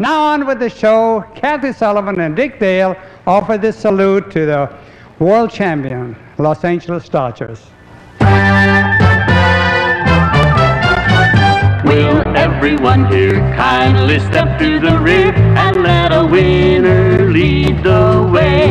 Now on with the show. Kathie Sullivan and Dick Dale offer this salute to the world champion, Los Angeles Dodgers. Will everyone here kindly step to the rear and let a winner lead the way?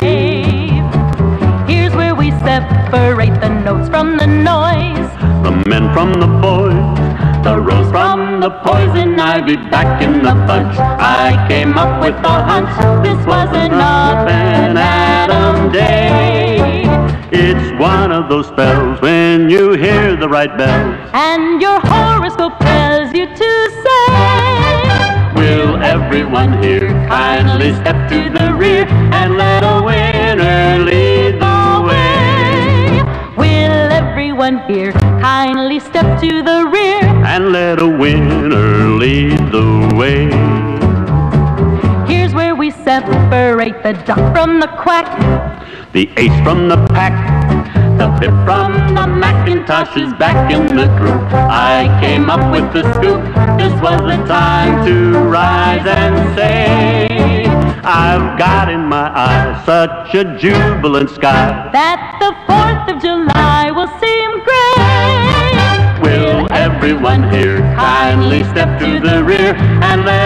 Here's where we separate the notes from the noise. The men from the boys, the rose from the poison ivy back in the bunch. I came up with a hunch, this wasn't up an Adam day. It's one of those spells when you hear the right bells. And your horoscope tells you to say, Will everyone here kindly step to the rear and let kindly step to the rear? And let a winner lead the way. Here's where we separate the duck from the quack. The ace from the pack, the pip from the Macintosh is back in the group. I came up with the scoop. This was the time to rise and say, I've got in my eyes such a jubilant sky. That the 4th of July everyone here. Kindly step to the rear and let